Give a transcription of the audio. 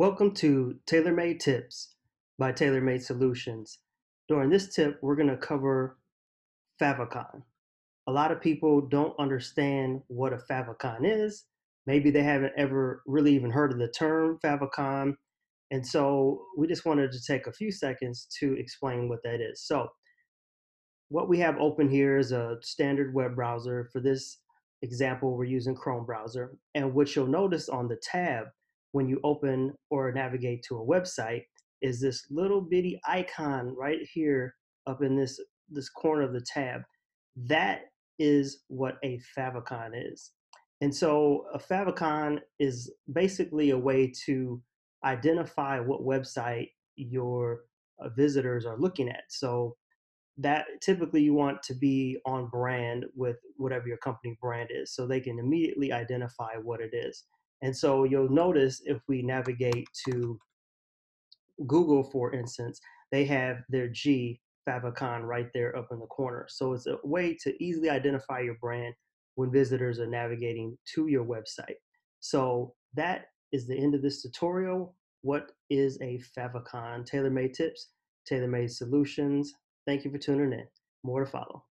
Welcome to TaylorMade Tips by TaylorMade Solutions. During this tip, we're going to cover favicon. A lot of people don't understand what a favicon is. Maybe they haven't ever really even heard of the term favicon. And so we just wanted to take a few seconds to explain what that is. So what we have open here is a standard web browser. For this example, we're using Chrome browser. And what you'll notice on the tab when you open or navigate to a website is this little bitty icon right here up in this this corner of the tab. That is what a favicon is. And so a favicon is basically a way to identify what website your uh, visitors are looking at. So that typically you want to be on brand with whatever your company brand is so they can immediately identify what it is. And so you'll notice if we navigate to Google, for instance, they have their G favicon right there up in the corner. So it's a way to easily identify your brand when visitors are navigating to your website. So that is the end of this tutorial. What is a favicon? TaylorMade tips, TaylorMade solutions. Thank you for tuning in. More to follow.